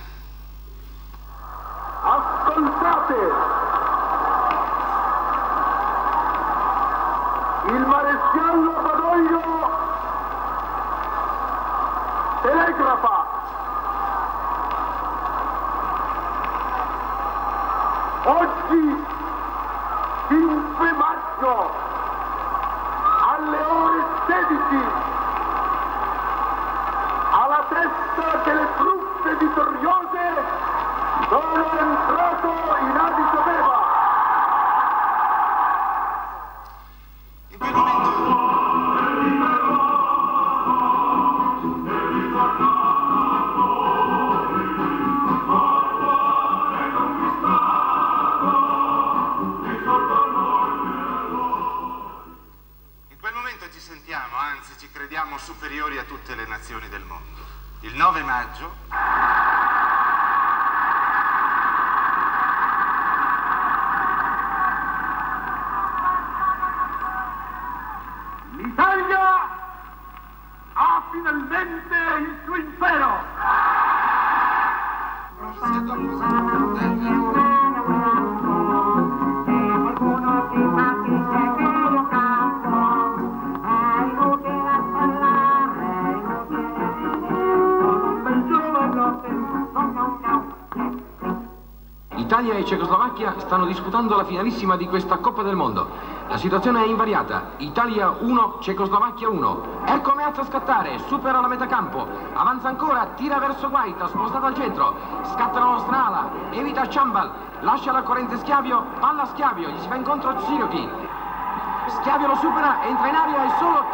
Cecoslovacchia stanno disputando la finalissima di questa Coppa del Mondo. La situazione è invariata. Italia 1, Cecoslovacchia 1. Ecco Meazza scattare, supera la metà campo. Avanza ancora, tira verso Guaita, spostata al centro. Scatta la nostra ala, evita Ciambal, lascia la corrente Schiavio, palla Schiavio, gli si va incontro Cirochi. Schiavio lo supera, entra in aria e solo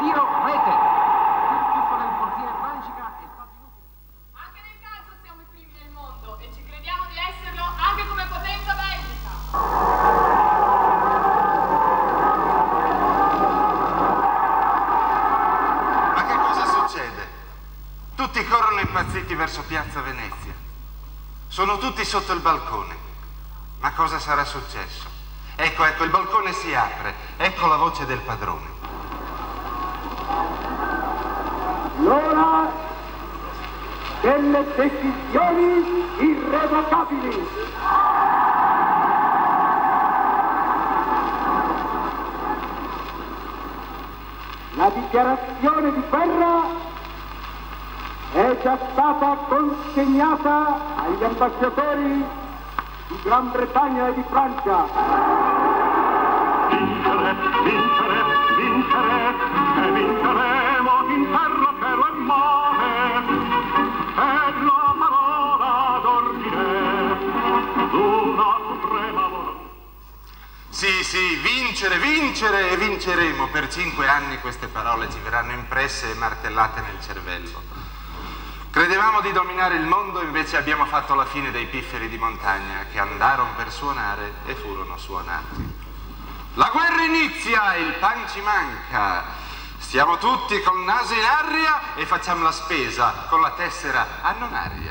Sono tutti sotto il balcone. Ma cosa sarà successo? Ecco, ecco, il balcone si apre. Ecco la voce del padrone. L'ora delle decisioni irrevocabili. La dichiarazione di guerra è già stata consegnata agli ambasciatori di Gran Bretagna e di Francia. Vincere, vincere, vincere, e vinceremo in terra, cielo e mare. È la parola d'ordine d'una suprema volontà. Sì, sì, vincere, vincere e vinceremo. Per cinque anni queste parole ci verranno impresse e martellate nel cervello. Credevamo di dominare il mondo, invece abbiamo fatto la fine dei pifferi di montagna che andarono per suonare e furono suonati. La guerra inizia, il pan ci manca. Stiamo tutti col naso in aria e facciamo la spesa con la tessera a non aria.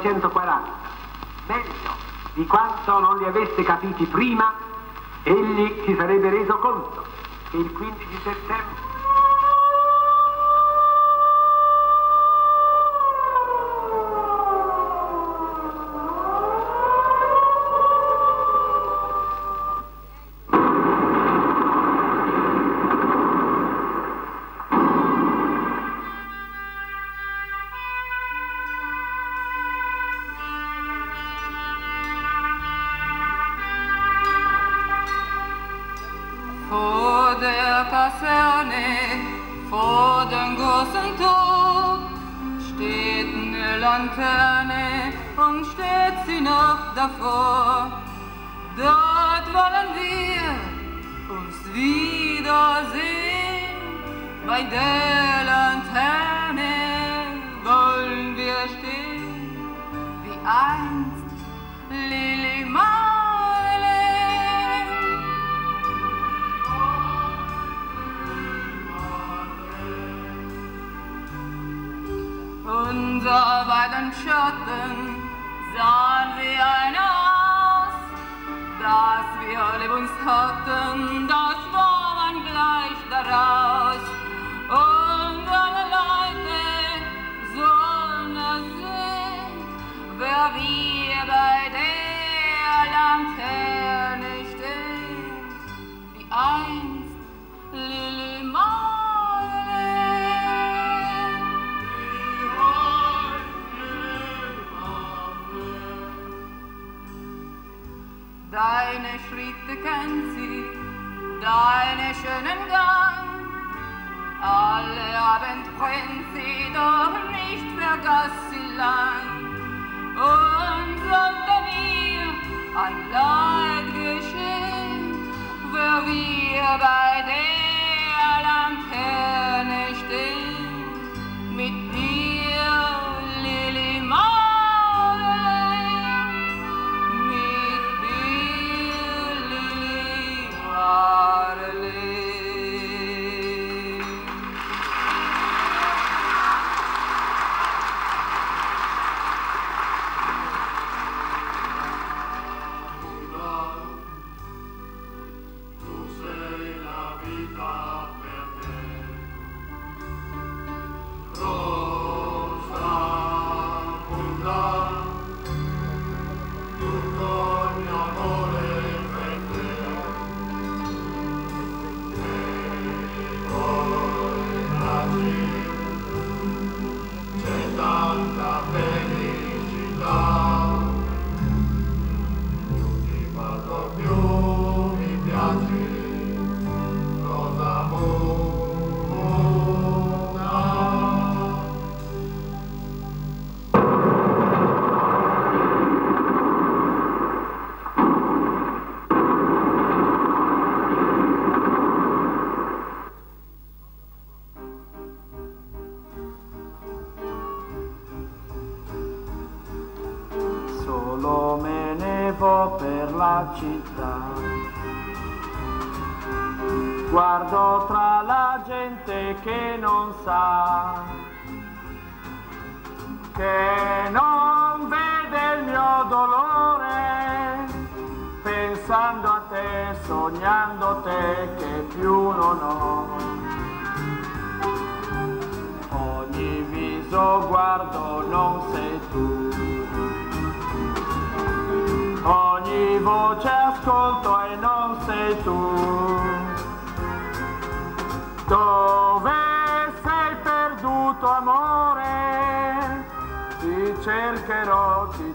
1940, meglio di quanto non li avesse capiti prima, egli si sarebbe reso conto che il 15 settembre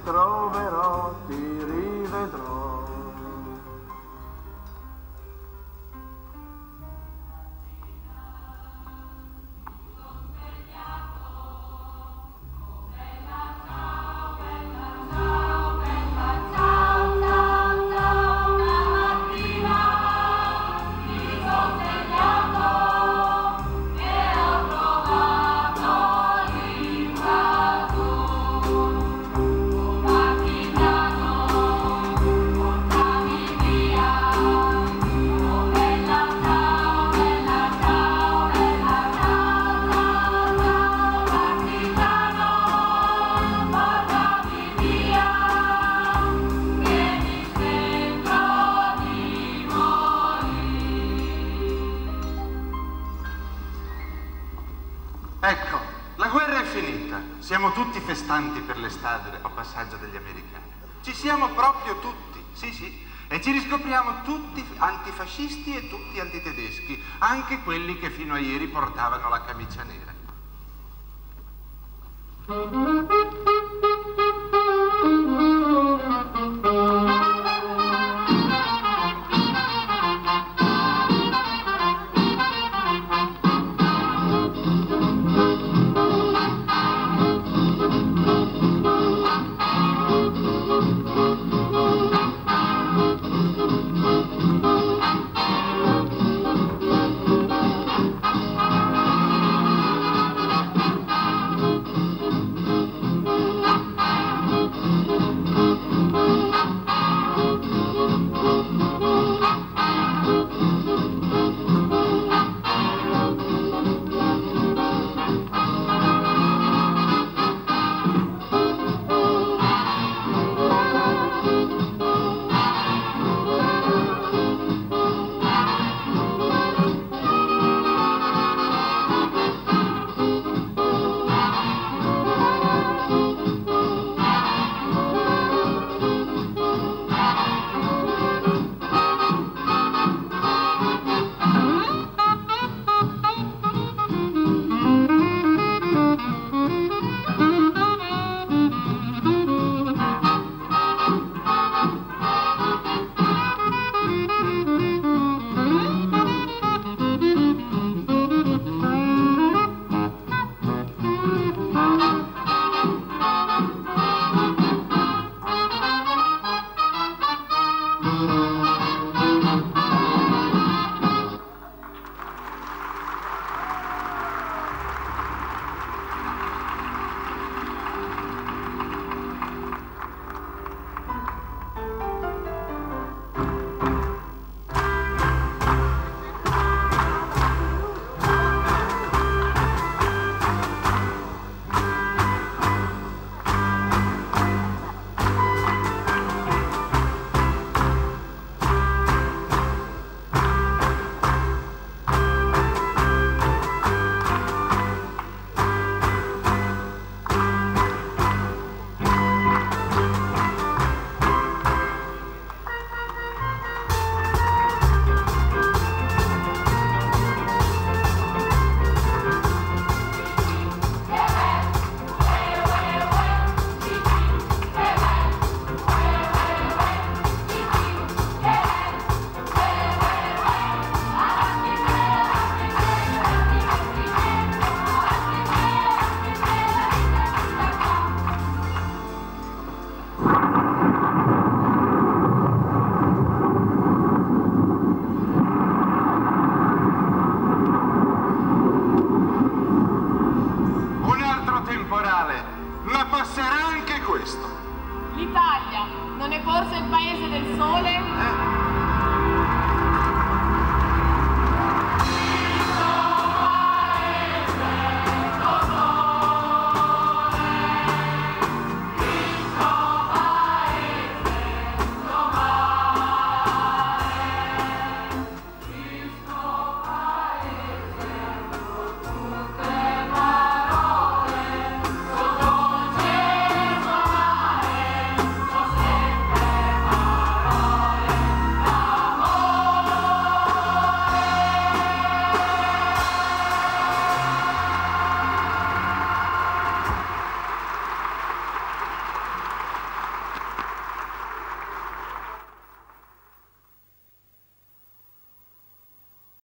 throw l'estate del passaggio degli americani. Ci siamo proprio tutti, sì sì, e ci riscopriamo tutti antifascisti e tutti antitedeschi, anche quelli che fino a ieri portavano la camicia nera.